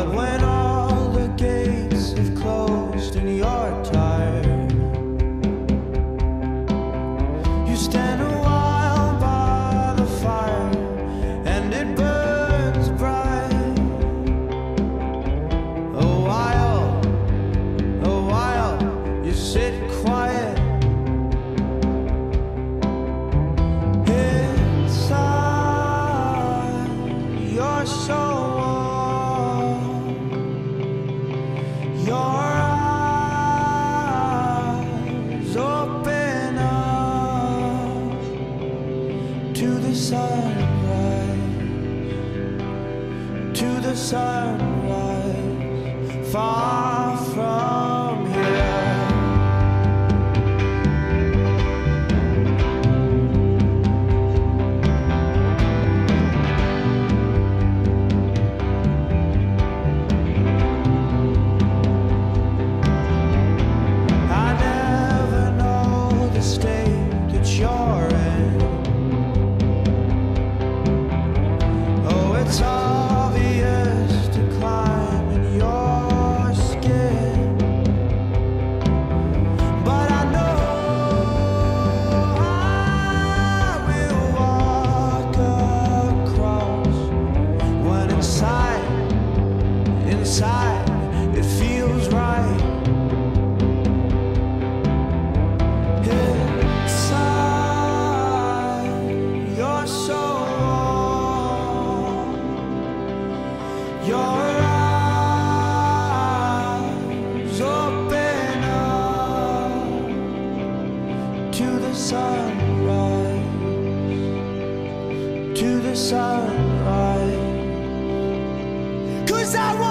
But when sunrise, to the sunrise, far sunrise. To the sunrise. Cause I want